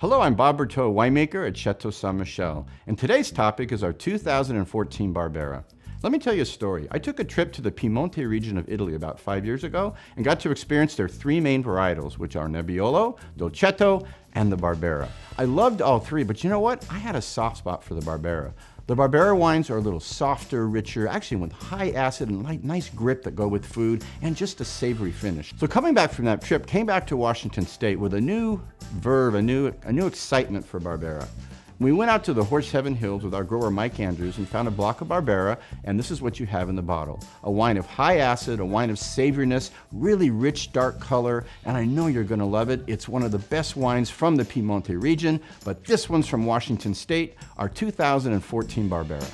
Hello, I'm Bob Bertheau, winemaker at Chateau Ste. Michelle, and today's topic is our 2014 Barbera. Let me tell you a story. I took a trip to the Piemonte region of Italy about five years ago and got to experience their three main varietals, which are Nebbiolo, Dolcetto, and the Barbera. I loved all three, but you know what? I had a soft spot for the Barbera. The Barbera wines are a little softer, richer, actually with high acid and light, nice grip that go with food, and just a savory finish. So coming back from that trip, came back to Washington State with a new verve, a new, a new excitement for Barbera. We went out to the Horse Heaven Hills with our grower Mike Andrews and found a block of Barbera, and this is what you have in the bottle. A wine of high acid, a wine of savoriness, really rich dark color, and I know you're gonna love it. It's one of the best wines from the Piemonte region, but this one's from Washington State, our 2014 Barbera.